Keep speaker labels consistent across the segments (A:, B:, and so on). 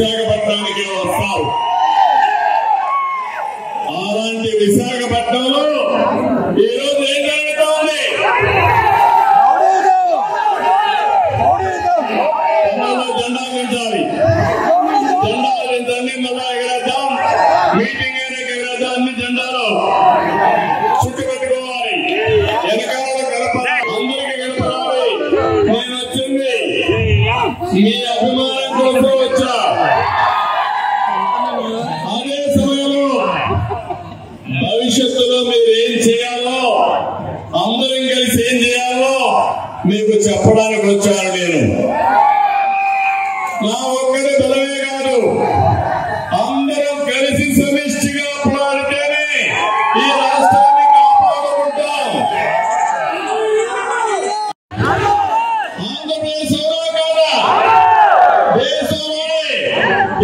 A: విశాఖపట్నానికి వస్తారు అలాంటి విశాఖపట్నంలో ఈరోజు ఏంటంటే మీ అభిమానం కోసం వచ్చా అదే సమయంలో భవిష్యత్తులో మీరు ఏం చేయాలో అందరం కలిసి ఏం చేయాలో మీకు చెప్పడానికి వచ్చాను నేను. నా ఒక్కరి బలమే కాదు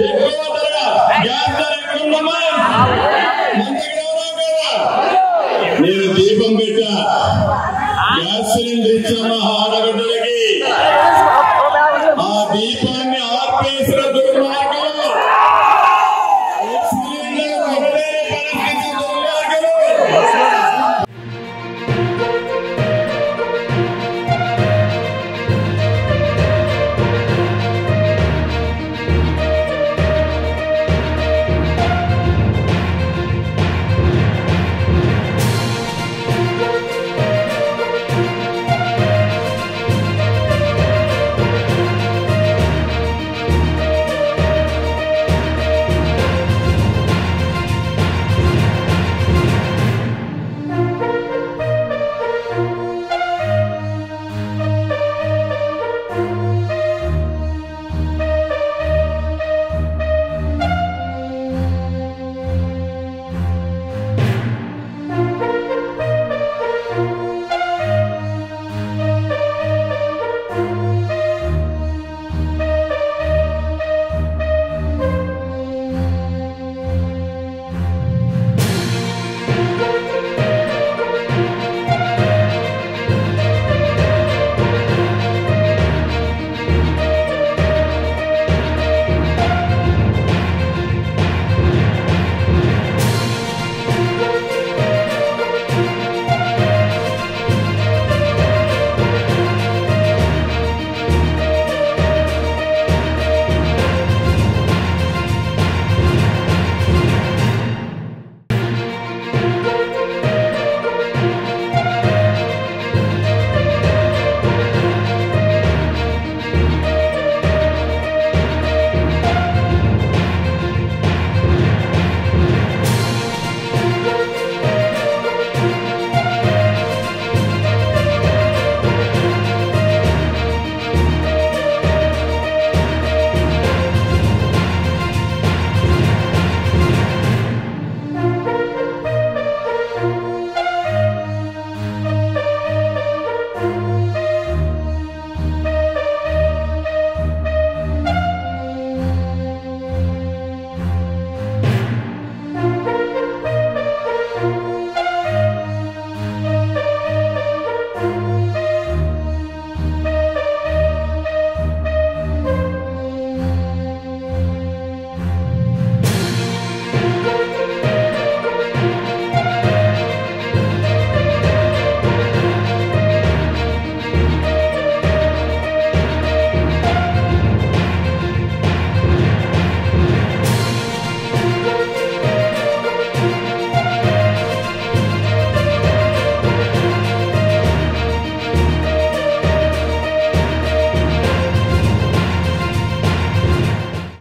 A: ఎక్కువ ధర గ్యాస్ ధర నేను దీపం పెట్టా. Gas cylinder ఇచ్చామా?